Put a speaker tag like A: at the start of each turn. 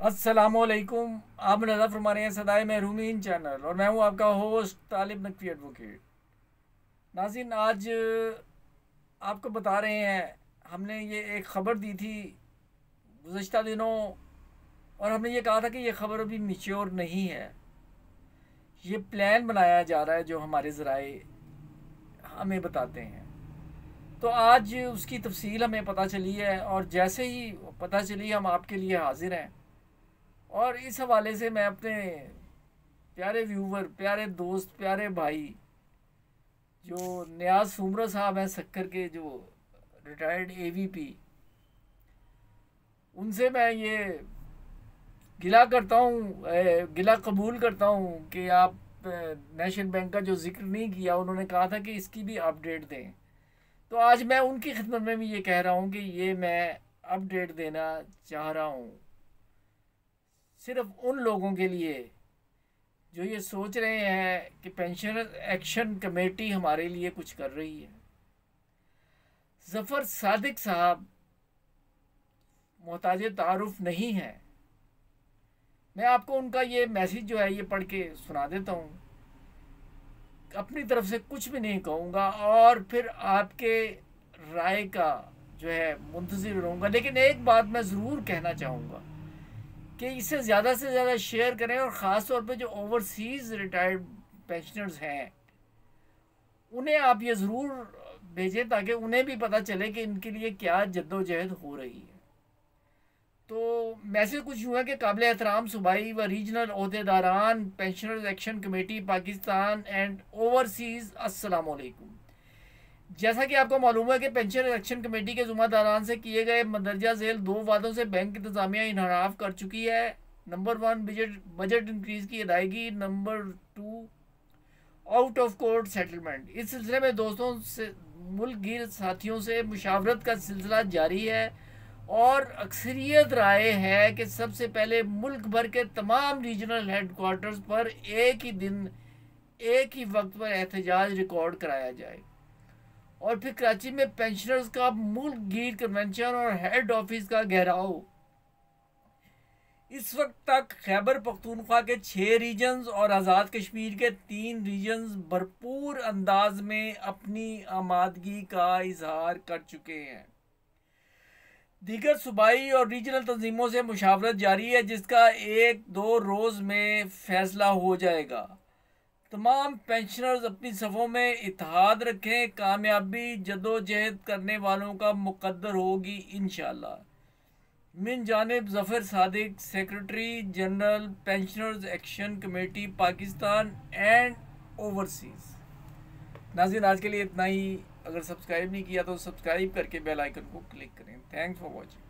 A: असलकुम आप नज़र फरमा रहे हैं सदाए महरूमीन चैनल और मैं हूँ आपका होस्ट तालिब नकवी एडवोकेट नाजिन आज आपको बता रहे हैं, हमने ये एक ख़बर दी थी गुज्त दिनों और हमने ये कहा था कि ये ख़बर अभी मिच्योर नहीं है। ये प्लान बनाया जा रहा है जो हमारे ज़राए हमें बताते हैं। तो आज उसकी तफसील हमें पता चली है और जैसे ही पता चली हम आपके लिए हाजिर हैं। और इस हवाले से मैं अपने प्यारे व्यूवर, प्यारे दोस्त, प्यारे भाई, जो न्याज सुमरा साहब हैं, सक्कर के जो रिटायर्ड एवीपी उनसे मैं ये गिला करता हूँ गिला कबूल करता हूँ कि आप नेशनल बैंक का जो ज़िक्र नहीं किया, उन्होंने कहा था कि इसकी भी अपडेट दें। तो आज मैं उनकी खिदमत में भी ये कह रहा हूँ कि ये मैं अपडेट देना चाह रहा हूँ। सिर्फ़ उन लोगों के लिए जो ये सोच रहे हैं कि पेंशनर एक्शन कमेटी हमारे लिए कुछ कर रही है। जफ़र सादिक साहब मोहताज तारुफ नहीं है। मैं आपको उनका ये मैसेज जो है ये पढ़ के सुना देता हूँ। अपनी तरफ़ से कुछ भी नहीं कहूँगा और फिर आपके राय का जो है मुंतजर रहूँगा। लेकिन एक बात मैं ज़रूर कहना चाहूँगा। कि इसे ज़्यादा से ज़्यादा शेयर करें और ख़ास तौर पे जो ओवरसीज़ रिटायर्ड पेंशनर्स हैं, उन्हें आप ये ज़रूर भेजें ताकि उन्हें भी पता चले कि इनके लिए क्या जद्दोजहद हो रही है। तो मैसेज कुछ हुआ कि काबिल एहतराम सूबाई व regional अहदेदारान pensioners action committee Pakistan and overseas असलकुम जैसा कि आपको मालूम है कि पेंशन एक्शन कमेटी के जुम्मेदारान से किए गए मंदरजा झेल दो वादों से बैंक इंतजामिया इनहराफ कर चुकी है। Number one budget budget increase की अदायगी। Number two out of court settlement इस सिलसिले में दोस्तों से, मुल्क गिर साथियों से मुशावरत का सिलसिला जारी है और अक्सरियत राय है कि सबसे पहले मुल्क भर के तमाम रीजनल हेडकोार्टर्स पर एक ही दिन, एक ही वक्त पर एहतजाज रिकॉर्ड कराया जाए। और फिर कराची में पेंशनर्स का मुल्क गिर कन्वेंशन और हेड ऑफ़िस का घेराव। इस वक्त तक खैबर पख्तूनख्वा के छः रीजन्स और आज़ाद कश्मीर के तीन रीजन्स भरपूर अंदाज में अपनी आमादगी का इजहार कर चुके हैं। दीगर सूबाई और रीजनल तंजीमों से मुशावरत जारी है, जिसका एक दो रोज़ में फैसला हो जाएगा। तमाम पेंशनर्स अपनी सफ़ों में इतिहाद रखें, कामयाबी जदोजहद करने वालों का मुकद्दर होगी इन मिन जानब Zafar Sadiq secretary general pensioners action committee Pakistan and overseas नाजिन आज के लिए इतना ही। अगर सब्सक्राइब नहीं किया तो सब्सक्राइब करके बेल आइकन को क्लिक करें। Thanks for watching